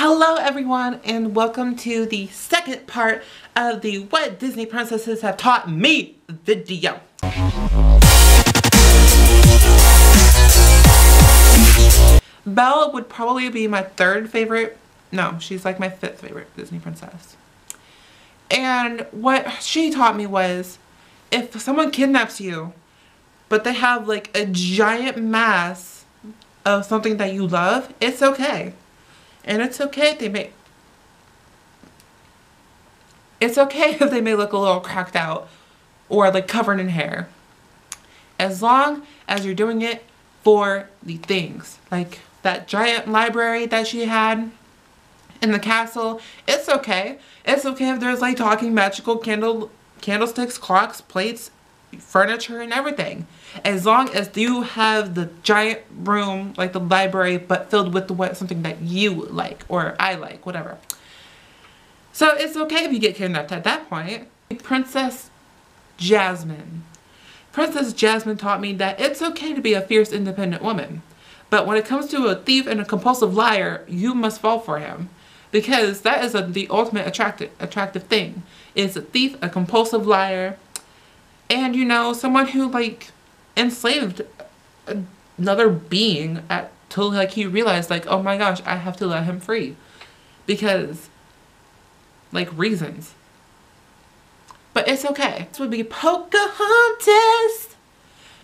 Hello everyone and welcome to the second part of the What Disney Princesses Have Taught Me video. Belle would probably be my third favorite. No, she's like my fifth favorite Disney princess. And what she taught me was if someone kidnaps you, but they have like a giant mass of something that you love, it's okay. And it's okay if they may it's okay if they may look a little cracked out or like covered in hair. As long as you're doing it for the things. Like that giant library that she had in the castle. It's okay. It's okay if there's like talking magical candle candlesticks, clocks, plates, furniture and everything. As long as you have the giant room, like the library, but filled with the what something that you like or I like, whatever. So it's okay if you get kidnapped at that point. Princess Jasmine. Princess Jasmine taught me that it's okay to be a fierce, independent woman. But when it comes to a thief and a compulsive liar, you must fall for him. Because that is a, the ultimate attractive, attractive thing. Is a thief, a compulsive liar, and you know, someone who like enslaved another being at like he realized like, oh my gosh, I have to let him free. Because like reasons. But it's okay. This would be Pocahontas.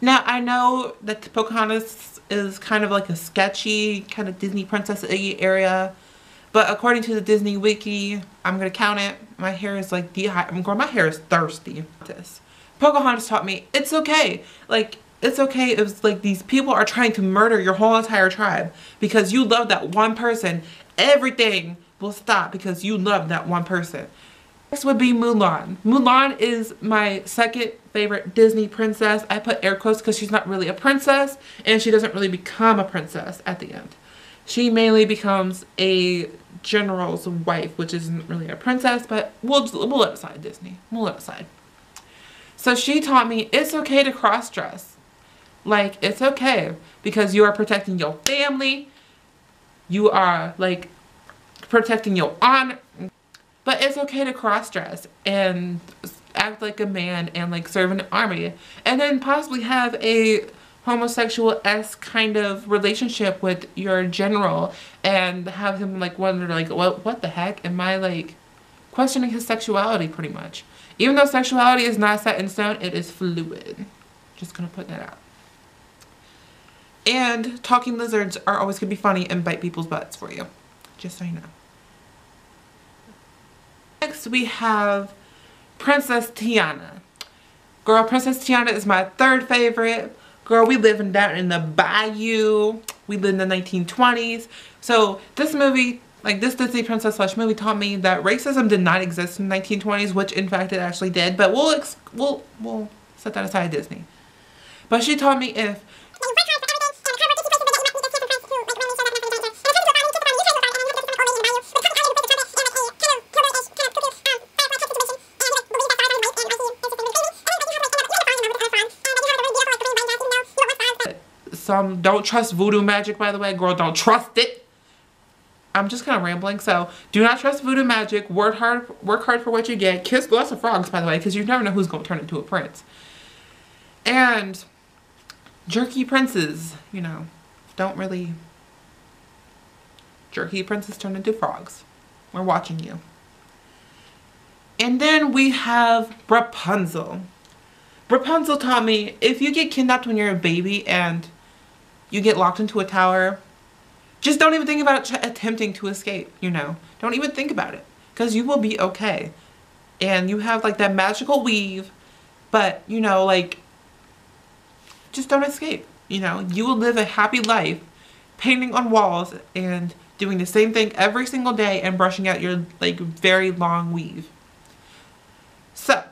Now I know that Pocahontas is kind of like a sketchy kind of Disney princess area. But according to the Disney Wiki, I'm to count it. My hair is like dehydrated. I'm my hair is thirsty. This. Pocahontas taught me it's okay. Like, it's okay if like these people are trying to murder your whole entire tribe because you love that one person. Everything will stop because you love that one person. Next would be Mulan. Mulan is my second favorite Disney princess. I put air quotes because she's not really a princess and she doesn't really become a princess at the end. She mainly becomes a general's wife, which isn't really a princess, but we'll, we'll let aside Disney. We'll let aside. So she taught me it's okay to cross dress. Like, it's okay because you are protecting your family. You are, like, protecting your honor. But it's okay to cross dress and act like a man and like serve in the army and then possibly have a homosexual-esque kind of relationship with your general and have him like wonder like what what the heck am I like questioning his sexuality pretty much even though sexuality is not set in stone it is fluid just gonna put that out and talking lizards are always gonna be funny and bite people's butts for you just so you know next we have Princess Tiana. Girl, Princess Tiana is my third favorite. Girl, we live in down in the bayou. We live in the 1920s. So this movie, like this Disney princess slash movie taught me that racism did not exist in the 1920s, which in fact it actually did. But we'll, we'll, we'll set that aside Disney. But she taught me if some don't trust voodoo magic by the way girl don't trust it i'm just kind of rambling. So do not trust voodoo magic. Work hard work hard for what you get. Kiss lots of frogs by the way because you never know who's going to turn into a prince. And jerky princes you know don't really jerky princes turn into frogs. We're watching you. And then we have rapunzel. Rapunzel taught me if you get kidnapped when you're a baby and you get locked into a tower, just don't even think about attempting to escape, you know. Don't even think about it because you will be okay. And you have like that magical weave, but you know, like, just don't escape. You know, you will live a happy life painting on walls and doing the same thing every single day and brushing out your like very long weave. So,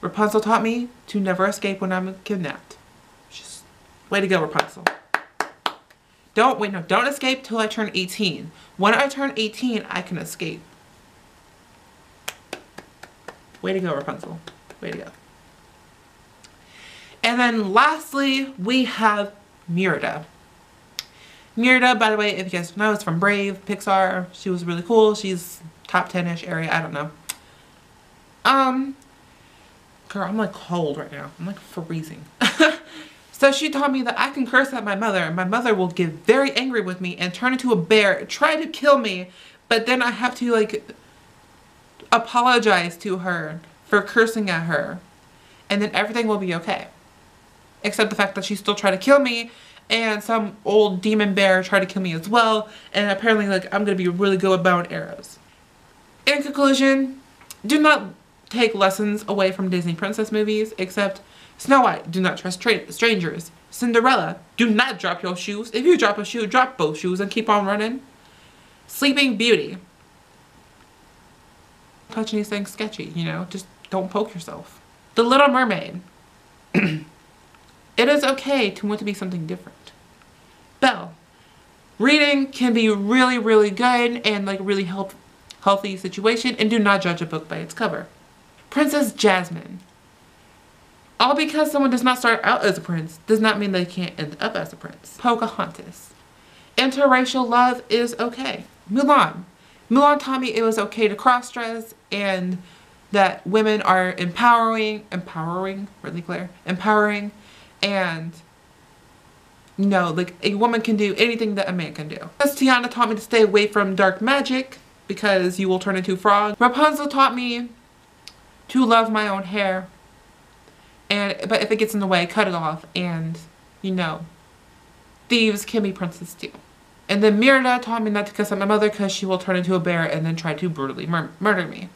Rapunzel taught me to never escape when I'm kidnapped. Just way to go, Rapunzel. Don't, wait, no, don't escape till I turn 18. When I turn 18, I can escape. Way to go, Rapunzel. Way to go. And then lastly, we have Merida. Merida, by the way, if you guys know, is from Brave, Pixar. She was really cool. She's top 10-ish area. I don't know. Um, girl, I'm like cold right now. I'm like freezing. So she taught me that I can curse at my mother and my mother will get very angry with me and turn into a bear, try to kill me, but then I have to like apologize to her for cursing at her and then everything will be okay. Except the fact that she still tried to kill me and some old demon bear tried to kill me as well and apparently like I'm gonna be really good with bow and arrows. In conclusion, do not take lessons away from Disney princess movies except Snow White, do not trust strangers. Cinderella, do not drop your shoes. If you drop a shoe, drop both shoes and keep on running. Sleeping Beauty. Touch anything sketchy, you know, just don't poke yourself. The Little Mermaid. it is okay to want to be something different. Belle. Reading can be really, really good and like really help healthy situation and do not judge a book by its cover. Princess Jasmine. All because someone does not start out as a prince does not mean they can't end up as a prince. Pocahontas. Interracial love is okay. Mulan. Mulan taught me it was okay to cross-dress and that women are empowering, empowering, really clear, empowering, and you know, like a woman can do anything that a man can do. As Tiana taught me to stay away from dark magic because you will turn into a frog. Rapunzel taught me to love my own hair, and but if it gets in the way, cut it off, and you know, thieves can be princes too. And then Merida taught me not to cuss at my mother because she will turn into a bear and then try to brutally mur murder me.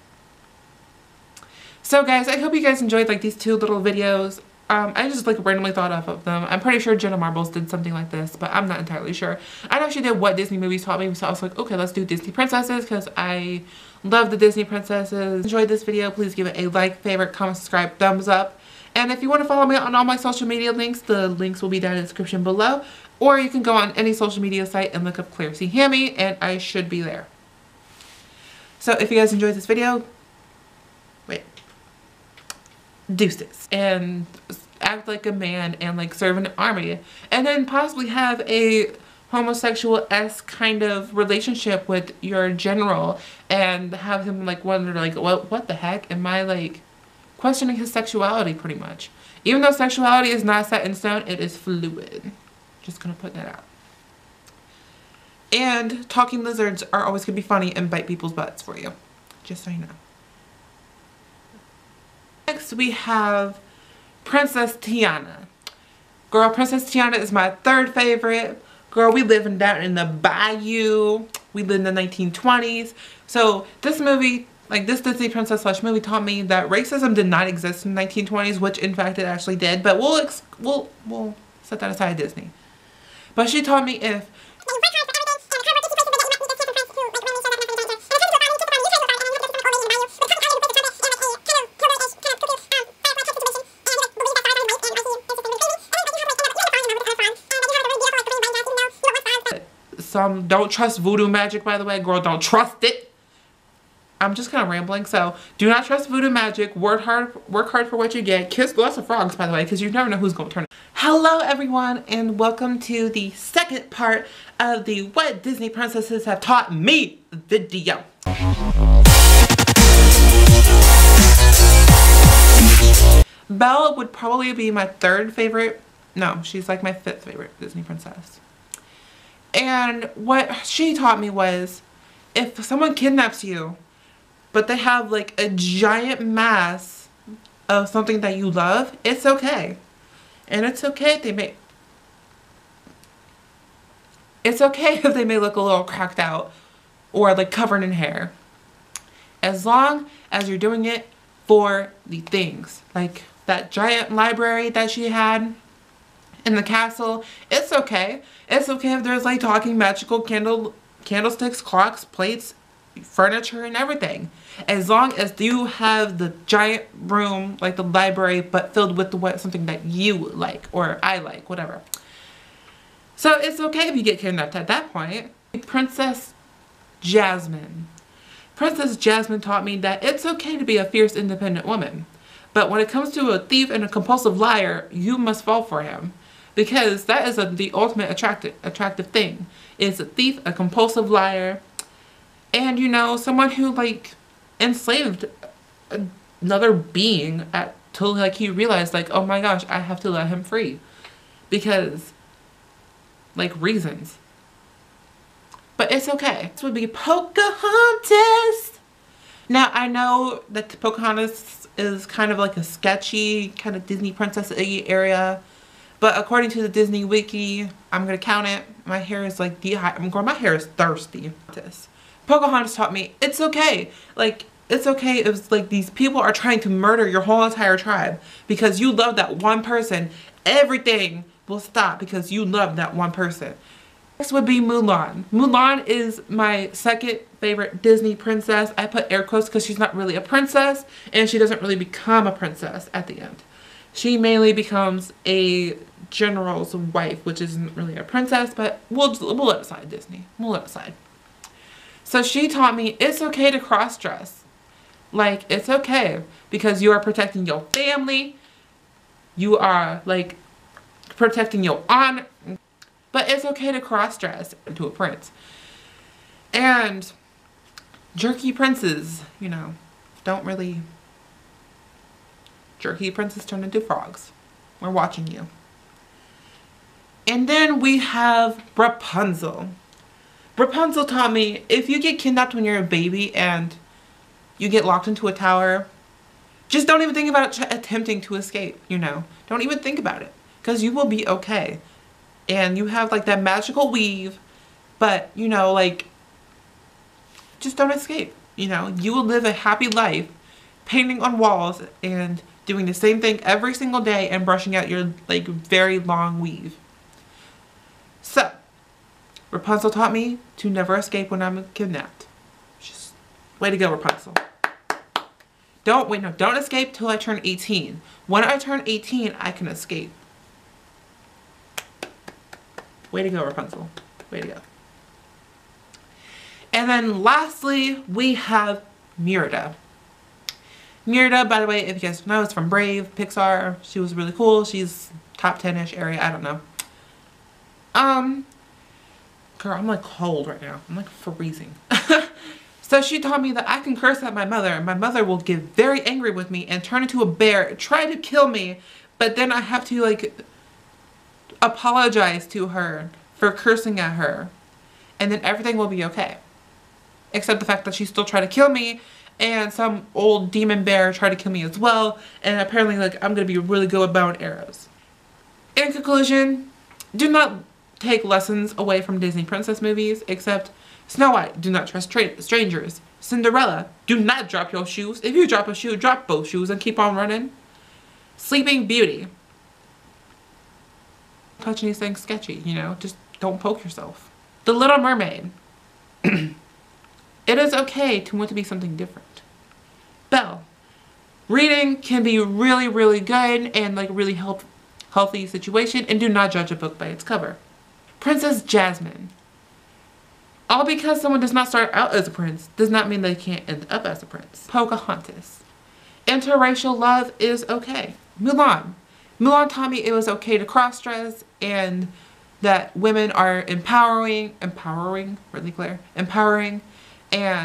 So guys, I hope you guys enjoyed like these two little videos. Um, I just like randomly thought of them. I'm pretty sure Jenna Marbles did something like this, but I'm not entirely sure. I know she did what Disney movies taught me, so I was like, okay, let's do Disney princesses because I love the Disney princesses. Enjoyed this video, please give it a like, favorite, comment, subscribe, thumbs up. And if you want to follow me on all my social media links, the links will be down in the description below. Or you can go on any social media site and look up Claire C. Hammy, and I should be there. So if you guys enjoyed this video, deuces. And act like a man and like serve an army. And then possibly have a homosexual-esque kind of relationship with your general and have him like wonder like what what the heck? Am I like questioning his sexuality pretty much? Even though sexuality is not set in stone it is fluid. Just gonna put that out. And talking lizards are always gonna be funny and bite people's butts for you. Just so you know Next we have Princess Tiana. Girl, Princess Tiana is my third favorite. Girl, we living down in the bayou. We live in the 1920s. So this movie, like this Disney Princess slash movie taught me that racism did not exist in the 1920s, which in fact it actually did. But we'll, we'll, we'll set that aside Disney. But she taught me if some don't trust voodoo magic by the way girl don't trust it. I'm just kind of rambling so do not trust voodoo magic. Work hard work hard for what you get. Kiss lots of frogs by the way because you never know who's going to turn hello everyone and welcome to the second part of the what Disney princesses have taught me video. Belle would probably be my third favorite. No she's like my fifth favorite Disney princess and what she taught me was if someone kidnaps you, but they have like a giant mass of something that you love, it's okay. And it's okay if they may it's okay if they may look a little cracked out or like covered in hair. As long as you're doing it for the things. Like that giant library that she had in the castle, it's okay. It's okay if there's like talking magical candle candlesticks, clocks, plates, furniture, and everything. As long as you have the giant room, like the library, but filled with the what something that you like or I like, whatever. So it's okay if you get kidnapped at that point. Princess Jasmine. Princess Jasmine taught me that it's okay to be a fierce, independent woman. But when it comes to a thief and a compulsive liar, you must fall for him because that is a, the ultimate attractive attractive thing. Is a thief, a compulsive liar, and you know someone who like enslaved another being at till like he realized like oh my gosh I have to let him free because like reasons. But it's okay. This would be Pocahontas. Now I know that Pocahontas is kind of like a sketchy kind of Disney princess area. But according to the Disney Wiki, I'm gonna count it. My hair is like dehydrated. My hair is thirsty. This Pocahontas taught me it's okay. Like it's okay if like these people are trying to murder your whole entire tribe because you love that one person. Everything will stop because you love that one person. Next would be Mulan. Mulan is my second favorite Disney princess. I put air quotes because she's not really a princess and she doesn't really become a princess at the end. She mainly becomes a general's wife, which isn't really a princess, but we'll, we'll let aside Disney. We'll let aside. So she taught me it's okay to cross dress. Like, it's okay because you are protecting your family. You are, like, protecting your honor but it's okay to cross-dress into a prince. And jerky princes, you know, don't really... Jerky princess turned into frogs. We're watching you. And then we have Rapunzel. Rapunzel taught me if you get kidnapped when you're a baby and you get locked into a tower, just don't even think about attempting to escape, you know. Don't even think about it because you will be okay and you have like that magical weave but you know like just don't escape you know you will live a happy life painting on walls and doing the same thing every single day and brushing out your like very long weave so Rapunzel taught me to never escape when I'm kidnapped just way to go Rapunzel don't wait no don't escape till I turn 18 when I turn 18 I can escape Way to go, Rapunzel. Way to go. And then lastly, we have Merida. Merida, by the way, if you guys know, is from Brave, Pixar. She was really cool. She's top 10-ish area. I don't know. Um, girl, I'm like cold right now. I'm like freezing. so she taught me that I can curse at my mother and my mother will get very angry with me and turn into a bear, try to kill me, but then I have to like apologize to her for cursing at her and then everything will be okay. Except the fact that she still tried to kill me and some old demon bear tried to kill me as well and apparently like I'm gonna be really good with bow and arrows. In conclusion, do not take lessons away from Disney princess movies except Snow White, do not trust strangers. Cinderella, do not drop your shoes. If you drop a shoe, drop both shoes and keep on running. Sleeping Beauty, touch anything sketchy, you know? Just don't poke yourself. The Little Mermaid. it is okay to want to be something different. Belle. Reading can be really, really good and like really help healthy situation and do not judge a book by its cover. Princess Jasmine. All because someone does not start out as a prince does not mean they can't end up as a prince. Pocahontas. Interracial love is okay. Mulan. Mulan taught me it was okay to cross-dress and that women are empowering, empowering, really clear, empowering, and